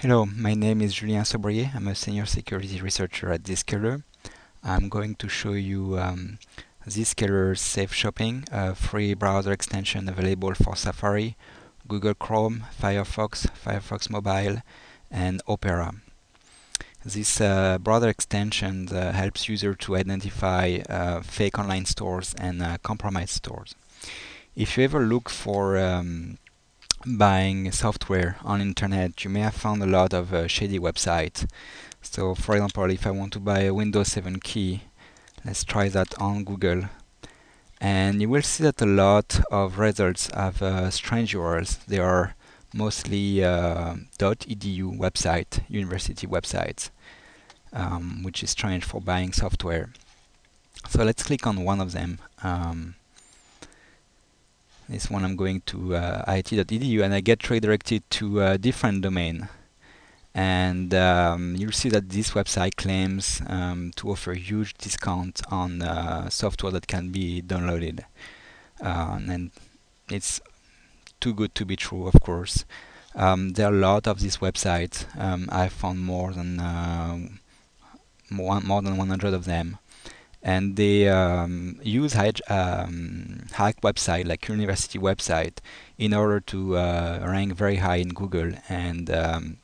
Hello, my name is Julien Sobrier. I'm a senior security researcher at Zscaler. I'm going to show you um, Zscaler Safe Shopping, a free browser extension available for Safari, Google Chrome, Firefox, Firefox Mobile, and Opera. This uh, browser extension uh, helps users to identify uh, fake online stores and uh, compromised stores. If you ever look for um, buying software on internet, you may have found a lot of uh, shady websites. So for example, if I want to buy a Windows 7 key, let's try that on Google. And you will see that a lot of results have uh, strange URLs. They are mostly uh, .edu website, university websites, um, which is strange for buying software. So let's click on one of them. Um, this one I'm going to uh, it.edu and I get redirected to a different domain. And um, you'll see that this website claims um, to offer huge discount on uh, software that can be downloaded. Uh, and it's too good to be true, of course. Um, there are a lot of these websites. Um, I found more than uh, more, more than 100 of them and they um, use um, hack website like university website in order to uh, rank very high in Google and um,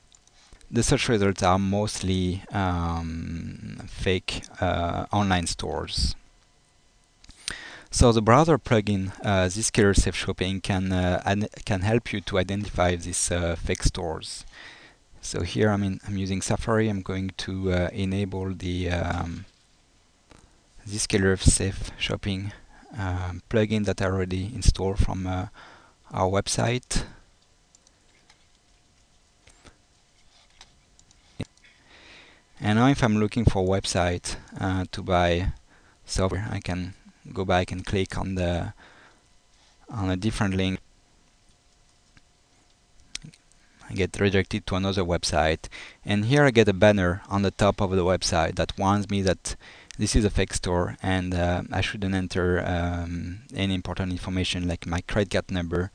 the search results are mostly um, fake uh, online stores. So the browser plugin, uh, Zscaler Safe Shopping, can uh, can help you to identify these uh, fake stores. So here I'm in, I'm using Safari. I'm going to uh, enable the um, Zscaler Safe Shopping um, plugin that I already installed from uh, our website. And now if I'm looking for a website uh, to buy software, I can go back and click on the on a different link. I get redirected to another website and here I get a banner on the top of the website that warns me that this is a fake store and uh, I shouldn't enter um, any important information like my credit card number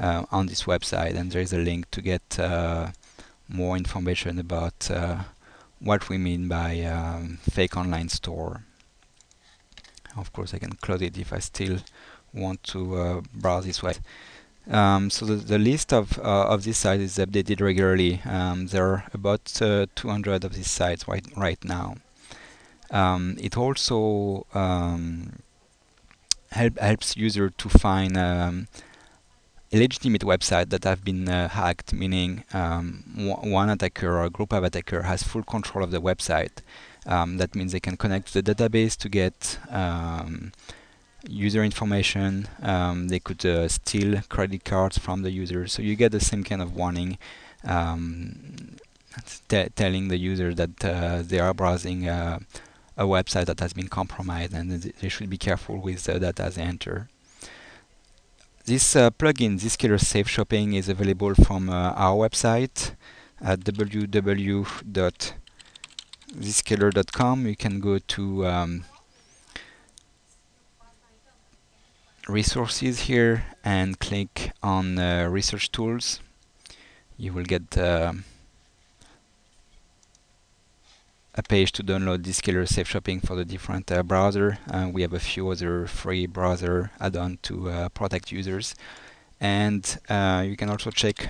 uh, on this website and there is a link to get uh, more information about uh, what we mean by um, fake online store. Of course I can close it if I still want to uh, browse this website. Um, so the, the, list of uh, of these sites is updated regularly. Um, there are about 200 of these sites right right now. Um, it also um, help, helps user to find um, illegitimate website that have been uh, hacked, meaning um, one attacker or a group of attacker has full control of the website. Um, that means they can connect to the database to get um, user information. they could uh, steal credit cards from the user. So you get the same kind of warning telling the user that uh, they are browsing uh, a website that has been compromised and they should be careful with the data they enter. This uh, plugin, Zscaler Safe Shopping, is available from uh, our website at www.zscaler.com. You can go to um, resources here and click on uh, research tools. You will get uh, a page to download Zscaler Safe Shopping for the different uh, browser. Uh, we have a few other free browser add-on to uh, protect users. And uh, you can also check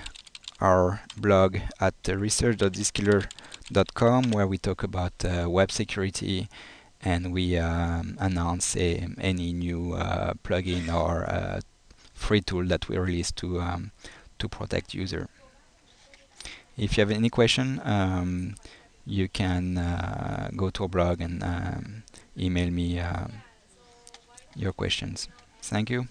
our blog at research.zscaler.com where we talk about uh, web security and we um, announce a, any new uh, plugin or free tool that we release to um, to protect user. If you have any question, um, you can uh, go to a blog and um, email me uh, your questions. Thank you.